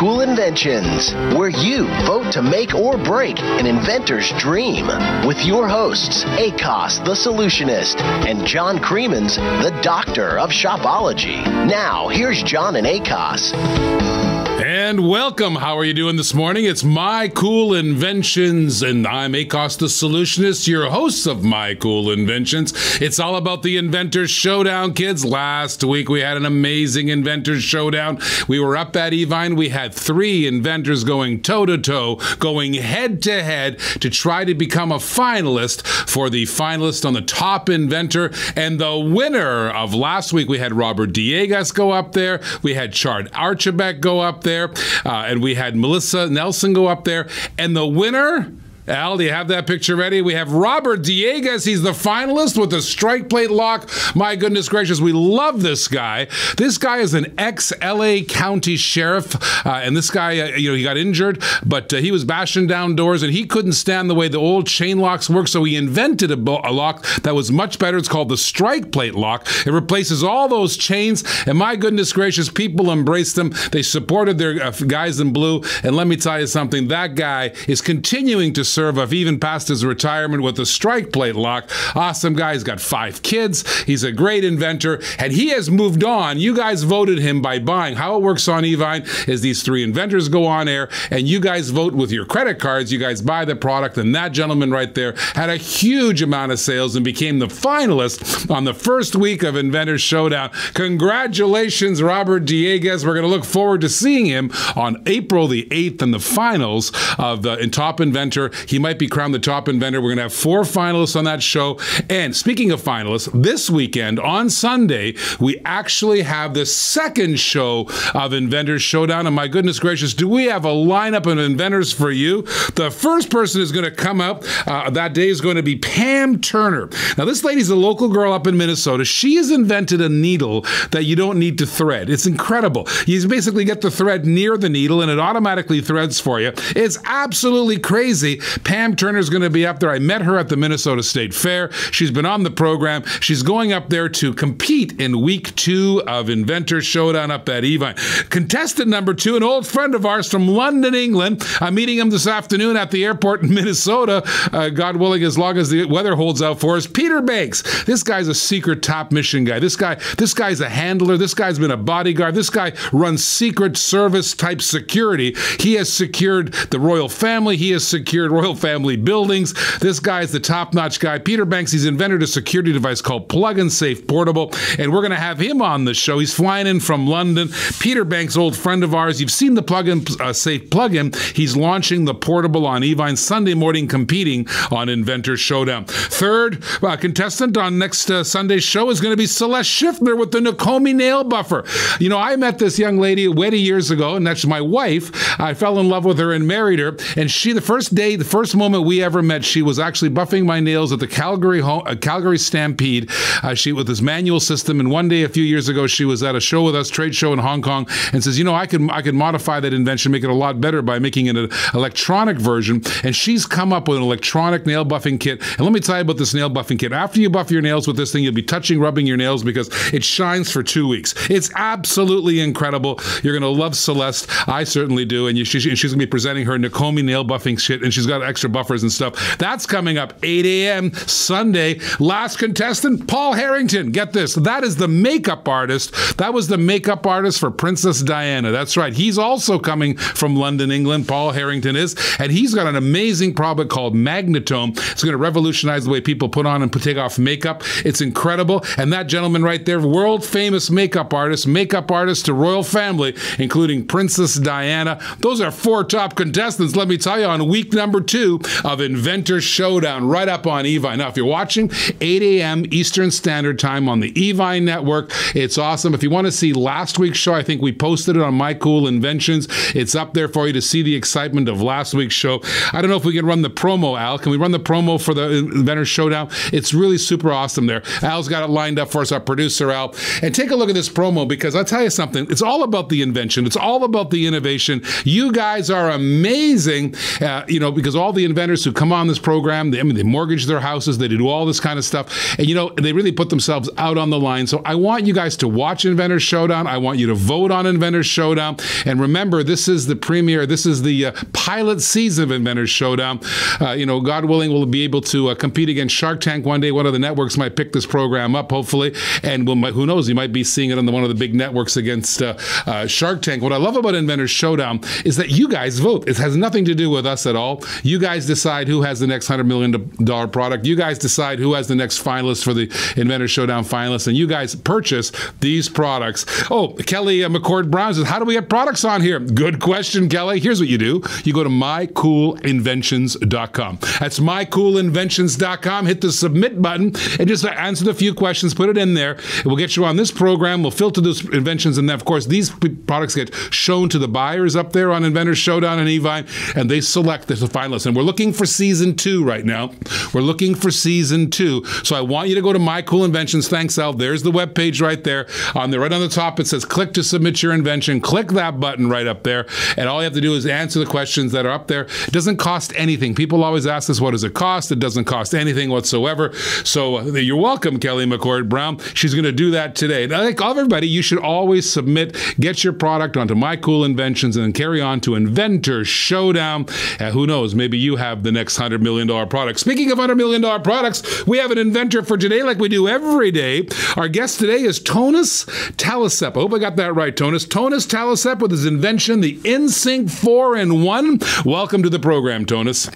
Cool Inventions, where you vote to make or break an inventor's dream. With your hosts, Akos the Solutionist and John Creemans, the Doctor of Shopology. Now, here's John and Akos. And welcome. How are you doing this morning? It's My Cool Inventions, and I'm Akos the Solutionist, your host of My Cool Inventions. It's all about the Inventors Showdown, kids. Last week we had an amazing Inventors Showdown. We were up at Evine. We had three inventors going toe to toe, going head to head to try to become a finalist for the finalist on the top inventor. And the winner of last week, we had Robert Diegas go up there. We had Chard Archibek go up there there, uh, and we had Melissa Nelson go up there, and the winner Al, do you have that picture ready? We have Robert Diegas. He's the finalist with the strike plate lock. My goodness gracious, we love this guy. This guy is an ex LA County sheriff, uh, and this guy, uh, you know, he got injured, but uh, he was bashing down doors and he couldn't stand the way the old chain locks work, so he invented a, bo- a lock that was much better. It's called the strike plate lock. It replaces all those chains, and my goodness gracious, people embraced them. They supported their uh, guys in blue, and let me tell you something, that guy is continuing to serve serve of even past his retirement with a strike plate lock. Awesome guy. He's got five kids. He's a great inventor, and he has moved on. You guys voted him by buying. How it works on Evine is these three inventors go on air, and you guys vote with your credit cards. You guys buy the product, and that gentleman right there had a huge amount of sales and became the finalist on the first week of Inventors Showdown. Congratulations, Robert Diegas. We're going to look forward to seeing him on April the 8th in the finals of the Top Inventor. He might be crowned the top inventor. We're going to have four finalists on that show. And speaking of finalists, this weekend on Sunday, we actually have the second show of Inventors Showdown. And my goodness gracious, do we have a lineup of inventors for you? The first person is going to come up uh, that day is going to be Pam Turner. Now, this lady's a local girl up in Minnesota. She has invented a needle that you don't need to thread. It's incredible. You basically get the thread near the needle and it automatically threads for you. It's absolutely crazy. Pam Turner's going to be up there. I met her at the Minnesota State Fair. She's been on the program. She's going up there to compete in week two of Inventor Showdown up at Evine. Contestant number two, an old friend of ours from London, England. I'm meeting him this afternoon at the airport in Minnesota, uh, God willing, as long as the weather holds out for us. Peter Banks. This guy's a secret top mission guy. This guy, this guy's a handler. This guy's been a bodyguard. This guy runs secret service type security. He has secured the royal family. He has secured royal family buildings. This guy is the top notch guy. Peter Banks, he's invented a security device called Plug and Safe Portable, and we're going to have him on the show. He's flying in from London. Peter Banks, old friend of ours. You've seen the Plug and uh, Safe plug-in. He's launching the portable on Evine Sunday morning, competing on Inventor Showdown. Third uh, contestant on next uh, Sunday's show is going to be Celeste Schiffner with the Nakomi nail buffer. You know, I met this young lady 20 years ago, and that's my wife. I fell in love with her and married her. And she, the first day, the first moment we ever met, she was actually buffing my nails at the Calgary home, uh, Calgary Stampede. Uh, she with this manual system, and one day a few years ago, she was at a show with us, trade show in Hong Kong, and says, "You know, I could I could modify that invention, make it a lot better by making it an electronic version." And she's come up with an electronic nail buffing kit. And let me tell you about this nail buffing kit. After you buff your nails with this thing, you'll be touching, rubbing your nails because it shines for two weeks. It's absolutely incredible. You're to love Celeste. I certainly do. And you, she, she's to be presenting her Nakomi nail buffing kit, and she's got extra buffers and stuff. That's coming up 8 a.m. Sunday. Last contestant, Paul Harrington. Get this. That is the makeup artist. That was the makeup artist for Princess Diana. That's right. He's also coming from London, England. Paul Harrington is. And he's got an amazing product called Magnetome. It's going to revolutionize the way people put on and take off makeup. It's incredible. And that gentleman right there, world famous makeup artist, makeup artist to royal family, including Princess Diana. Those are four top contestants, let me tell you, on week number of Inventor Showdown, right up on Evine. Now, if you're watching, 8 a.m. Eastern Standard Time on the Evine Network, it's awesome. If you want to see last week's show, I think we posted it on My Cool Inventions. It's up there for you to see the excitement of last week's show. I don't know if we can run the promo, Al. Can we run the promo for the Inventor Showdown? It's really super awesome there. Al's got it lined up for us, our producer, Al. And take a look at this promo because I'll tell you something. It's all about the invention. It's all about the innovation. You guys are amazing, uh, you know, because all the inventors who come on this program. They, I mean, they mortgage their houses, they do all this kind of stuff, and you know they really put themselves out on the line. So I want you guys to watch Inventors Showdown. I want you to vote on Inventors Showdown, and remember, this is the premiere. This is the uh, pilot season of Inventors Showdown. Uh, you know, God willing, we'll be able to uh, compete against Shark Tank one day. One of the networks might pick this program up, hopefully, and we'll, who knows, you might be seeing it on the, one of the big networks against uh, uh, Shark Tank. What I love about Inventors Showdown is that you guys vote. It has nothing to do with us at all. Guys decide who has the next $100 million product. You guys decide who has the next finalist for the Inventors Showdown finalists, and you guys purchase these products. Oh, Kelly uh, McCord Brown says, How do we get products on here? Good question, Kelly. Here's what you do you go to mycoolinventions.com. That's mycoolinventions.com. Hit the submit button and just answer the few questions, put it in there. It will get you on this program. We'll filter those inventions, and then, of course, these products get shown to the buyers up there on Inventors Showdown and Evine, and they select the finalists. And we're looking for season two right now. We're looking for season two. So I want you to go to My Cool Inventions. Thanks, Al. There's the web page right there. On the right on the top, it says click to submit your invention. Click that button right up there, and all you have to do is answer the questions that are up there. It doesn't cost anything. People always ask us, "What does it cost?" It doesn't cost anything whatsoever. So uh, you're welcome, Kelly McCord Brown. She's going to do that today. And I everybody, you should always submit, get your product onto My Cool Inventions, and then carry on to Inventor Showdown. Uh, who knows? Maybe you have the next hundred million dollar product. Speaking of hundred million dollar products, we have an inventor for today, like we do every day. Our guest today is Tonis Tollasepp. I hope I got that right, Tonis. Tonis Tollasepp with his invention, the iSink 4 in 1. Welcome to the program, Tonis.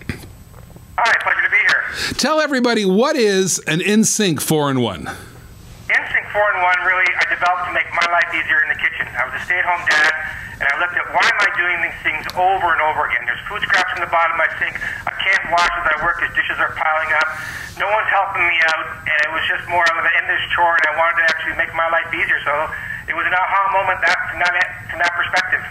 Hi, pleasure to be here. Tell everybody what is an iSink 4 in 1? 4 in 1 really I developed to make my life easier in the kitchen. I was a stay at home dad, and I looked at why am I doing these things over and over again? There's food scraps in the bottom of my sink. I can't wash as I work because dishes are piling up. No one's helping me out, and it was just more of an endless chore, and I wanted to actually make my life easier. So it was an aha moment that, from, that, from that perspective.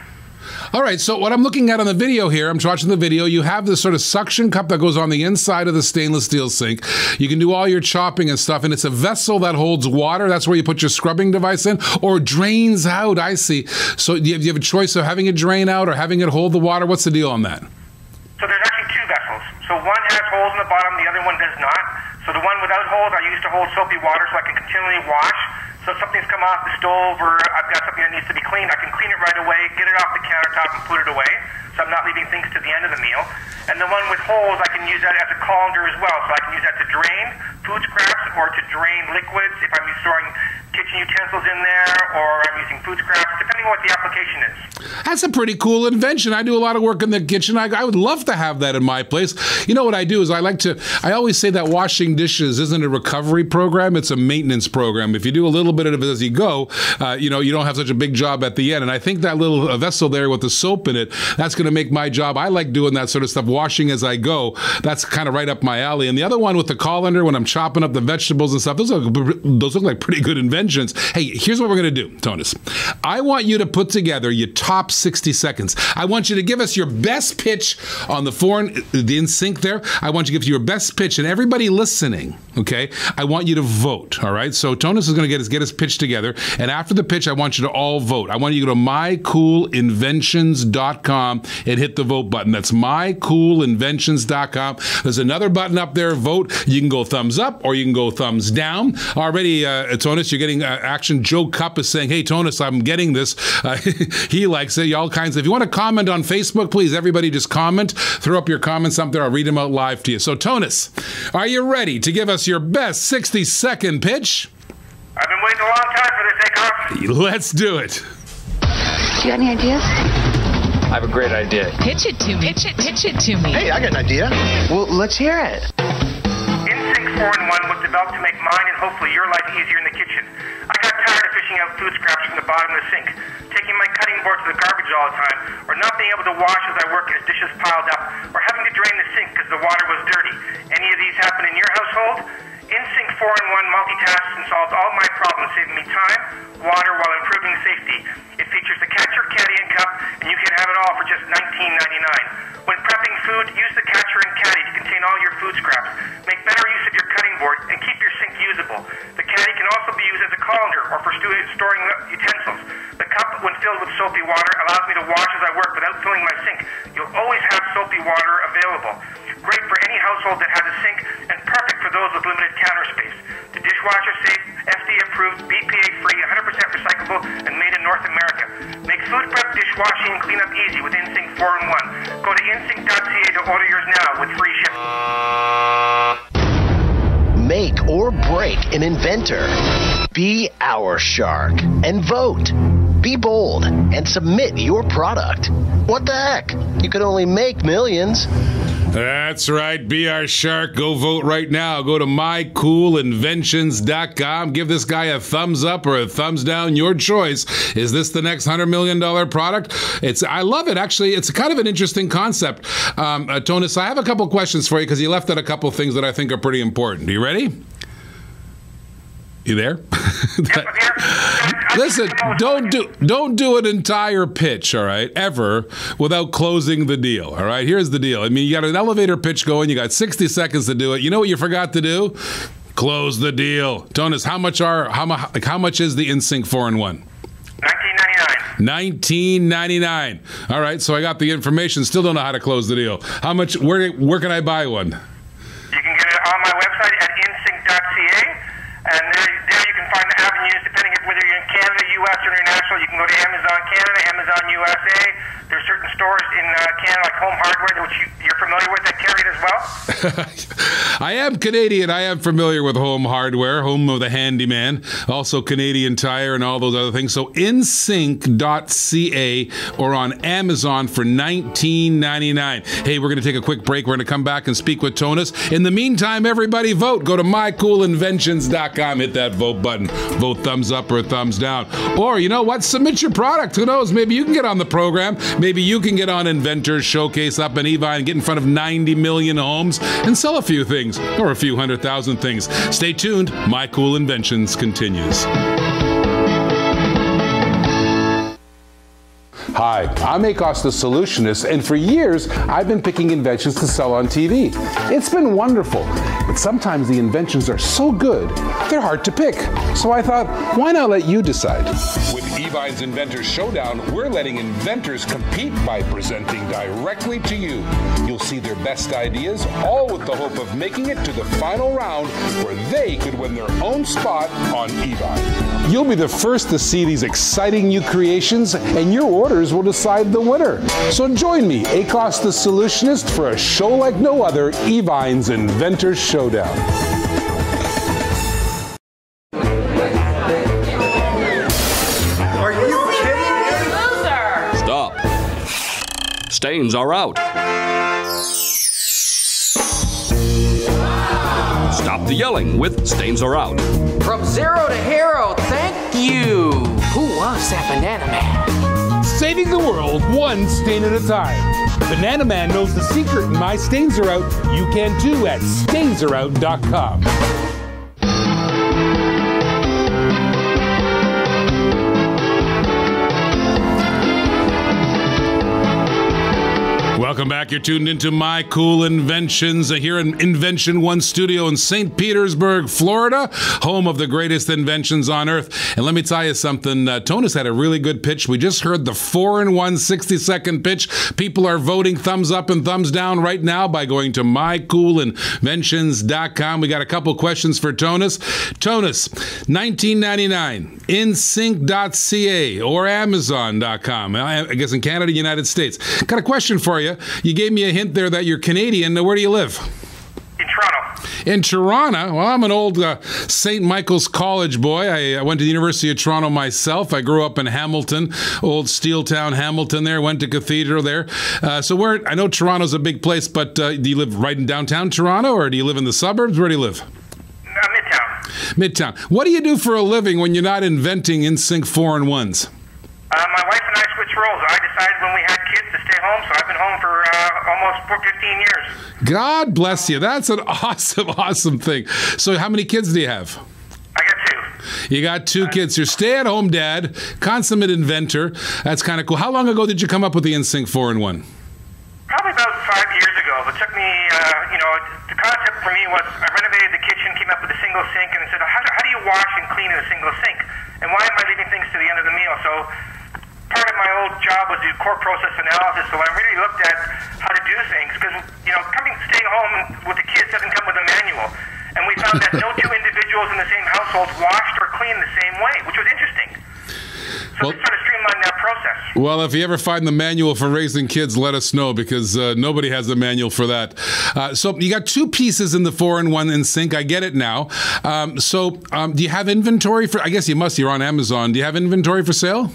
All right, so what I'm looking at on the video here, I'm watching the video. You have this sort of suction cup that goes on the inside of the stainless steel sink. You can do all your chopping and stuff, and it's a vessel that holds water. That's where you put your scrubbing device in, or drains out. I see. So you have, you have a choice of having it drain out or having it hold the water. What's the deal on that? So there's actually two vessels. So one has holes in the bottom, the other one does not. So the one without holes, I use to hold soapy water so I can continually wash. So something's come off the stove or I've got something that needs to be cleaned, I can clean it right away, get it off the countertop and put it away. So I'm not leaving things to the end of the meal. And the one with holes, I can use that as a colander as well. So I can use that to drain food scraps or to drain liquids if I'm storing kitchen utensils in there or I'm using food scraps, depending on what the application is. That's a pretty cool invention. I do a lot of work in the kitchen. I, I, would love to have that in my place. You know what I do is I like to, I always say that washing dishes isn't a recovery program, it's a maintenance program. If you do a little bit of it as you go, uh, you know, you don't have such a big job at the end. And I think that little vessel there with the soap in it, that's going to make my job. I like doing that sort of stuff, washing as I go. That's kind of right up my alley. And the other one with the colander, when I'm chopping up the vegetables and stuff, those, are, those look like pretty good inventions. Hey, here's what we're going to do, Tonis. I want you to put together your top 60 seconds. I want you to give us your best pitch on the foreign, the in sync there. I want you to give your best pitch, and everybody listening, okay, I want you to vote, all right? So Tonis is going to get his, get his pitch together, and after the pitch, I want you to all vote. I want you to go to mycoolinventions.com and hit the vote button. That's mycoolinventions.com. There's another button up there, vote. You can go thumbs up or you can go thumbs down. Already, uh, Tonis, you're getting uh, action. Joe Cup is saying, hey, Tonis, I'm getting this. Uh, he likes it. All kinds. If you want to comment on Facebook, please, everybody just comment. Throw up your comments up there. I'll read them out live to you. So, Tonis, are you ready to give us your best 60 second pitch? I've been waiting a long time for this takeoff. Let's do it. Do you have any ideas? I have a great idea. Pitch it to me. Pitch it, pitch it to me. Hey, I got an idea. Well, let's hear it. iSink 4 in 1 was developed to make mine and hopefully your life easier in the kitchen. I got tired of fishing out food scraps from the bottom of the sink, taking my cutting board to the garbage all the time, or not being able to wash as I work as dishes piled up, or having to drain the sink because the water was dirty. Any of these happen in your household? iSink 4 in 1 multitasks and solves all my problems, saving me time, water, while improving safety. It features the catcher, caddy, and cup, and you can have it all for just $19.99. When prepping food, use the catcher and caddy to contain all your food scraps. Make better use of your board and keep your sink usable. The caddy can also be used as a colander or for storing utensils. The cup when filled with soapy water, allows me to wash as I work without filling my sink. You'll always have soapy water available. Great for any household that has a sink, and perfect for those with limited counter space. The dishwasher safe, FDA approved, BPA free, 100% recyclable, and made in North America. Make food prep, dishwashing, and cleanup easy with iSink 4 in 1. Go to isink.ca to order yours now with free shipping. Make or break an inventor. Be our shark and vote. Be bold and submit your product. What the heck? You could only make millions. That's right. Be our shark. Go vote right now. Go to mycoolinventions.com. Give this guy a thumbs up or a thumbs down. Your choice. Is this the next $100 million product? It's. I love it. Actually, it's kind of an interesting concept. Um, uh, I have a couple questions for you because you left out a couple things that I think are pretty important. Are you ready? You there? Listen, don't do don't do an entire pitch, all right, ever without closing the deal. All right. Here's the deal. I mean, you got an elevator pitch going. You got 60 seconds to do it. You know what you forgot to do? Close the deal. Tonis, how much are how much like how much is the iSink four and one? 1999. 1999. All right, so I got the information. Still don't know how to close the deal. How much? Where where can I buy one? You can get it on my website at isink.ca, and there, avenues depending on whether you're in Canada, U.S., or international. You can go to Amazon Canada, Amazon USA. There's certain stores in uh, Canada like Home Hardware, which you, you're familiar with, that carry it as well. I am Canadian. I am familiar with Home Hardware, home of the handyman, also Canadian Tire and all those other things. So isink.ca or on Amazon for 19.99. Hey, we're going to take a quick break. We're going to come back and speak with Tonis. In the meantime, everybody vote. Go to mycoolinventions.com. Hit that vote button. Vote thumbs up or thumbs down. Or you know what? Submit your product. Who knows? Maybe you can get on the program. Maybe you can get on Inventors Showcase up in Evine and get in front of 90 million homes and sell a few things or a few hundred thousand things. Stay tuned. My Cool Inventions continues. Hi, I'm Akos the Solutionist, and for years I've been picking inventions to sell on TV. It's been wonderful, but sometimes the inventions are so good, they're hard to pick. So I thought, why not let you decide? With Evine's Inventors Showdown, we're letting inventors compete by presenting directly to you. You'll see their best ideas, all with the hope of making it to the final round where they could win their own spot on Evine. You'll be the first to see these exciting new creations, and your orders will decide the winner. So join me, Akos the Solutionist, for a show like no other, Evine's Inventors Showdown. Are you kidding me? Loser! Stop. Stains are out. Stop the yelling with Stains Are Out. From zero to hero, thank you. Who was that banana man? Saving the world one stain at a time. Banana Man knows the secret and my stains are out. You can too at stainsareout.com. Welcome back. You're tuned into My Cool Inventions here in Invention One Studio in St. Petersburg, Florida, home of the greatest inventions on earth. And let me tell you something. Uh, Tonis had a really good pitch. We just heard the four in one 60 second pitch. People are voting thumbs up and thumbs down right now by going to mycoolinventions.com. We got a couple questions for Tonis. Tonis, 1999, isink.ca or amazon.com. I I guess in Canada, United States. Got a question for you. You gave me a hint there that you're Canadian. Now, Where do you live? In Toronto. In Toronto. Well, I'm an old uh, St. Michael's College boy. I, I went to the University of Toronto myself. I grew up in Hamilton, old steel town Hamilton. There, went to Cathedral there. Uh, so, where I know Toronto's a big place, but uh, do you live right in downtown Toronto, or do you live in the suburbs? Where do you live? Uh, Midtown. Midtown. What do you do for a living when you're not inventing iSink four and ones? Uh, my wife and I switched roles. I decided when we had kids to stay home, so I've been home for uh, almost 15 years. God bless you. That's an awesome, awesome thing. So, how many kids do you have? I got two. You got two kids. You're stay-at-home dad, consummate inventor. That's kind of cool. How long ago did you come up with the iSink Four in One? Probably about five years ago. It took me, uh, you know, the concept for me was I renovated the kitchen, came up with a single sink, and I said, how do, how do you wash and clean in a single sink? And why am I leaving things to the end of the meal? So of my old job was do core process analysis, so I really looked at how to do things because you know coming staying home with the kids doesn't come with a manual, and we found that no two individuals in the same household washed or cleaned the same way, which was interesting. So well, try to streamline that process. Well, if you ever find the manual for raising kids, let us know because uh, nobody has a manual for that. Uh, so you got two pieces in the four and one in sync. I get it now. Um, so um, do you have inventory for? I guess you must. You're on Amazon. Do you have inventory for sale?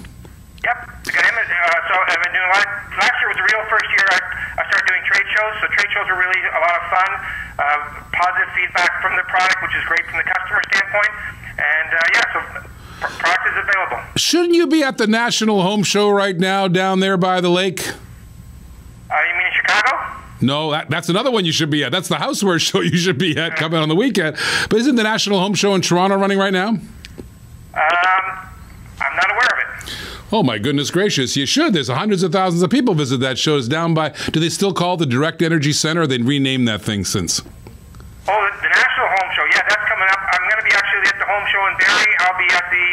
Yep. Uh, so I've been doing a lot. Last year was the real first year I, I started doing trade shows. So trade shows are really a lot of fun. Uh, positive feedback from the product, which is great from the customer standpoint. And uh, yeah, so product is available. Shouldn't you be at the National Home Show right now down there by the lake? Uh, you mean in Chicago? No, that, that's another one you should be at. That's the houseware show you should be at coming on the weekend. But isn't the National Home Show in Toronto running right now? Um, I'm not aware of it. Oh my goodness gracious! You should. There's hundreds of thousands of people visit that show. It's down by. Do they still call the Direct Energy Center? They renamed that thing since. Oh, the National Home Show. Yeah, that's coming up. I'm going to be actually at the home show in Barrie. I'll be at the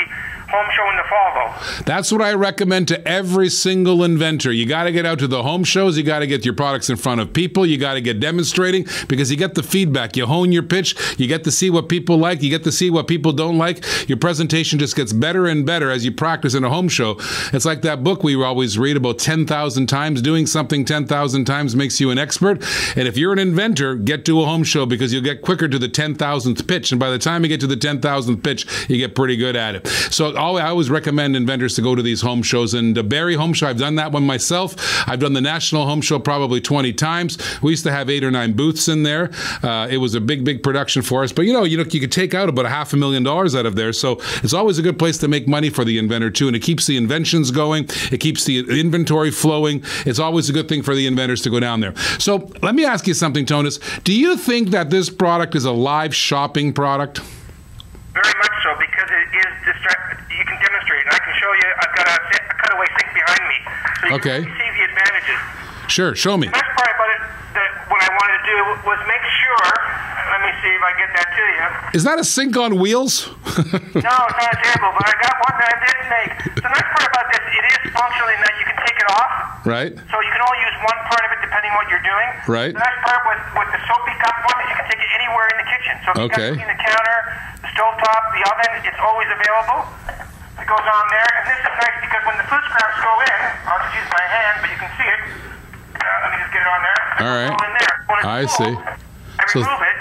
home show in the fall, though. That's what I recommend to every single inventor. You got to get out to the home shows. You got to get your products in front of people. You got to get demonstrating because you get the feedback. You hone your pitch. You get to see what people like. You get to see what people don't like. Your presentation just gets better and better as you practice in a home show. It's like that book we always read about 10,000 times. Doing something 10,000 times makes you an expert. And if you're an inventor, get to a home show because you'll get quicker to the 10,000th pitch. And by the time you get to the 10,000th pitch, you get pretty good at it. So I always recommend inventors to go to these home shows. And the Barrie Home Show, I've done that one myself. I've done the National Home Show probably 20 times. We used to have eight or nine booths in there. Uh, it was a big, big production for us. But you know, you know, you could take out about a half a million dollars out of there. So it's always a good place to make money for the inventor too, and it keeps the inventions going. It keeps the inventory flowing. It's always a good thing for the inventors to go down there. So let me ask you something, Tonis. Do you think that this product is a live shopping product? Very much so, because it is. You can demonstrate, and I can show you. I've got a, a cutaway sink behind me, so you okay. can see the advantages. Sure, show me. The best part about it, that what I wanted to do was make sure. Let me see if I get that to you. Is that a sink on wheels? no, it's not a table, but I got one that I did make. The nice part about this, it is functional in that you can take it off. Right. So you can only use one part of it depending on what you're doing. Right. The nice part with, with the soapy cup one is you can take it anywhere in the kitchen. So if okay. you clean the counter, the stovetop, the oven, it's always available. It goes on there, and this is nice because when the food scraps go in, I'll just use my hand, but you can see it. Uh, let me just get it on there. All right. there. I full, see. I remove so, it.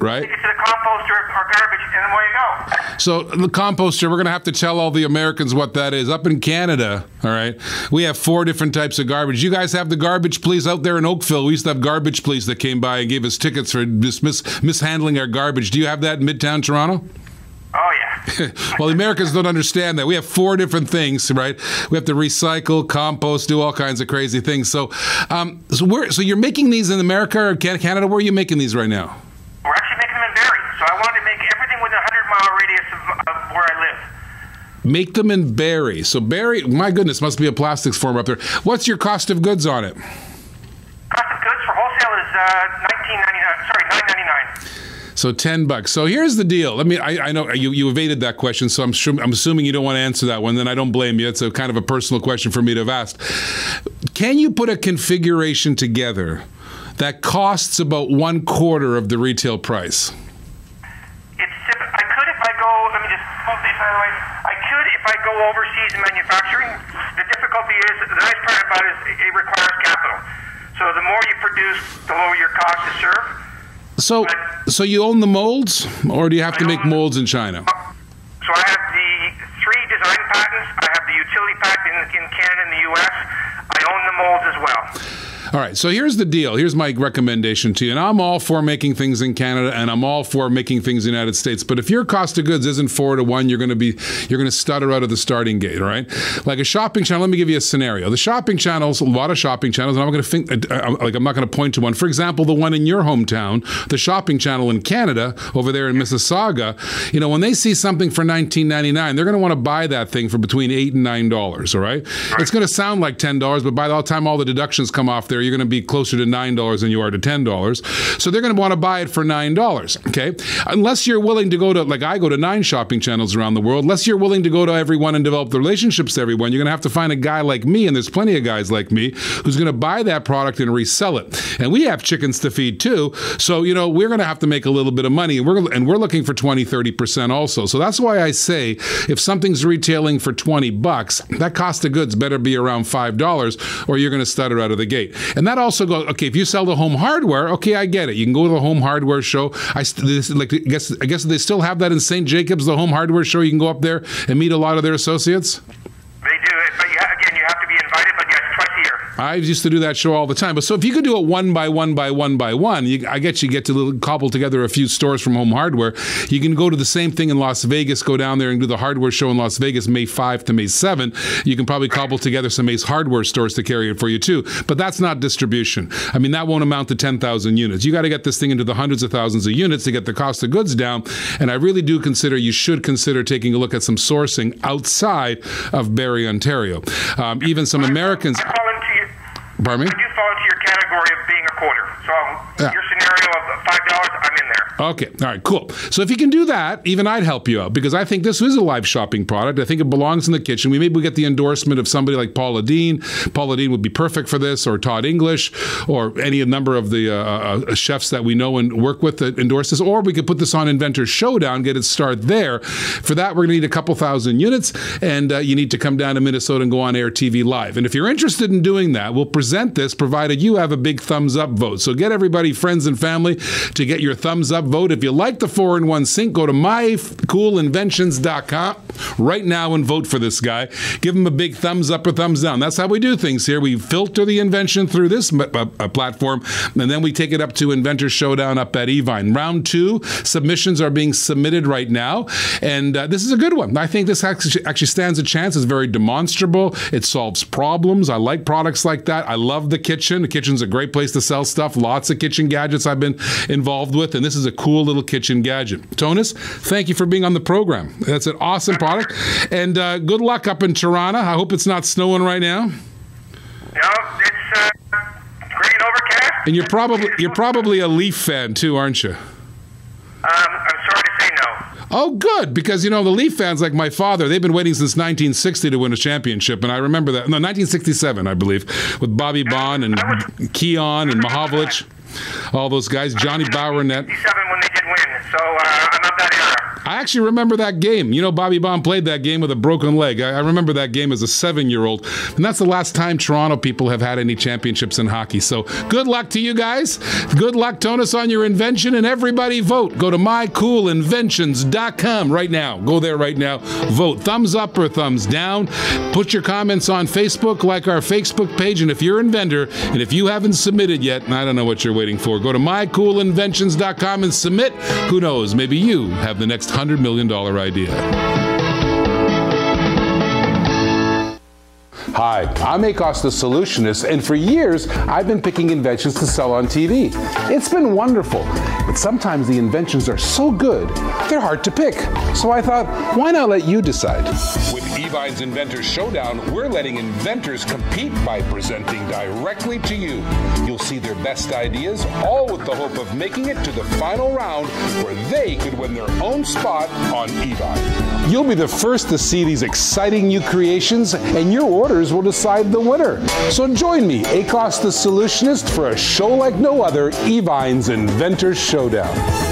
Right. Take it to the composter or garbage, and away you go. So the composter, we're going to have to tell all the Americans what that is. Up in Canada, all right, we have four different types of garbage. You guys have the garbage police out there in Oakville. We used to have garbage police that came by and gave us tickets for mis- mishandling our garbage. Do you have that in Midtown Toronto? Well, the Americans don't understand that. We have four different things, right? We have to recycle, compost, do all kinds of crazy things. So, um, so where? So you're making these in America or Canada? Where are you making these right now? We're actually making them in Barrie. So I wanted to make everything within a hundred mile radius of, of where I live. Make them in Barrie. So Barrie, my goodness, must be a plastics form up there. What's your cost of goods on it? Cost of goods for wholesale is uh, nineteen ninety nine. Sorry, nine ninety nine. So ten bucks. So here's the deal. Let me. I, I know you, you evaded that question, so I'm sure, I'm assuming you don't want to answer that one. Then I don't blame you. It's a kind of a personal question for me to have asked. Can you put a configuration together that costs about one quarter of the retail price? It's. I could if I go. Let me just move these out of the way. I could if I go overseas in manufacturing. The difficulty is the nice part about it is it requires capital. So the more you produce, the lower your cost to serve. So, so you own the molds, or do you have to make molds in China? So I have the three design patents. I have the utility patent in, in Canada and the U.S. I own the molds as well. All right, so here's the deal. Here's my recommendation to you. And I'm all for making things in Canada and I'm all for making things in the United States. But if your cost of goods isn't four to one, you're gonna be you're gonna stutter out of the starting gate, right? Like a shopping channel, let me give you a scenario. The shopping channels, a lot of shopping channels, and I'm gonna think uh, like I'm not gonna point to one. For example, the one in your hometown, the shopping channel in Canada, over there in Mississauga, you know, when they see something for 19.99, they're gonna want to buy that thing for between eight and nine dollars, all right? It's gonna sound like ten dollars, but by the time all the deductions come off there, there, you're going to be closer to $9 than you are to $10. So they're going to want to buy it for $9. Okay. Unless you're willing to go to, like I go to nine shopping channels around the world, unless you're willing to go to everyone and develop the relationships to everyone, you're going to have to find a guy like me, and there's plenty of guys like me, who's going to buy that product and resell it. And we have chickens to feed too. So, you know, we're going to have to make a little bit of money. And we're, and we're looking for 20, 30% also. So that's why I say if something's retailing for 20 bucks, that cost of goods better be around $5 or you're going to stutter out of the gate. And that also goes, okay, if you sell the home hardware, okay, I get it. You can go to the home hardware show. I, this, like, I guess, I guess they still have that in St. Jacobs, the home hardware show. You can go up there and meet a lot of their associates. I used to do that show all the time. But so if you could do it one by one by one by one, you, I get you get to cobble together a few stores from Home Hardware. You can go to the same thing in Las Vegas, go down there and do the hardware show in Las Vegas May 5 to May 7. You can probably cobble together some Ace Hardware stores to carry it for you too. But that's not distribution. I mean, that won't amount to 10,000 units. You got to get this thing into the hundreds of thousands of units to get the cost of goods down. And I really do consider you should consider taking a look at some sourcing outside of Barrie, Ontario. Um, even some Americans. Pardon me? I do fall into your category of being a quarter. So yeah. your scenario of five dollars, I'm in there. Okay. All right. Cool. So if you can do that, even I'd help you out because I think this is a live shopping product. I think it belongs in the kitchen. We maybe we get the endorsement of somebody like Paula Deen. Paula Deen would be perfect for this, or Todd English, or any number of the uh, uh, chefs that we know and work with that endorse this. Or we could put this on Inventor Showdown, get it start there. For that, we're going to need a couple thousand units, and uh, you need to come down to Minnesota and go on air TV live. And if you're interested in doing that, we'll present this provided you have a big thumbs up vote. So get everybody, friends and family, to get your thumbs up vote. If you like the 4 in 1 sink, go to mycoolinventions.com right now and vote for this guy. Give him a big thumbs up or thumbs down. That's how we do things here. We filter the invention through this uh, uh, platform, and then we take it up to Inventor Showdown up at Evine. Round two submissions are being submitted right now, and uh, this is a good one. I think this actually, actually stands a chance. It's very demonstrable. It solves problems. I like products like that. I love the kitchen. The kitchen's a great place to sell stuff. Lots of kitchen gadgets I've been involved with, and this is a cool little kitchen gadget. Tonis, thank you for being on the program. That's an awesome product, and uh, good luck up in Toronto. I hope it's not snowing right now. No, it's uh, and overcast. And you're probably you're probably a Leaf fan too, aren't you? Um, I'm sorry to say no. Oh, good, because you know the Leaf fans, like my father, they've been waiting since 1960 to win a championship, and I remember that. No, 1967, I believe, with Bobby Baun and Keon and Mahovlich, all those guys, Johnny Bower net. 67 when they did win, so uh, I'm that era. I actually remember that game. You know, Bobby Baun played that game with a broken leg. I, I remember that game as a seven-year-old, and that's the last time Toronto people have had any championships in hockey. So good luck to you guys. Good luck, Tonis, on your invention, and everybody vote. Go to mycoolinventions.com right now. Go there right now. Vote thumbs up or thumbs down. Put your comments on Facebook, like our Facebook page, and if you're an inventor and if you haven't submitted yet, I don't know what you're waiting for. Go to mycoolinventions.com and submit. Who knows? Maybe you have the next $100 million idea. Hi, I'm Akos the Solutionist, and for years I've been picking inventions to sell on TV. It's been wonderful, but sometimes the inventions are so good, they're hard to pick. So I thought, why not let you decide? With Evine's Inventor Showdown, we're letting inventors compete by presenting directly to you. You'll see their best ideas, all with the hope of making it to the final round where they could win their own spot on Evine. You'll be the first to see these exciting new creations, and your orders will decide the winner. So join me, Akos the Solutionist, for a show like no other, Evine's Inventor Showdown.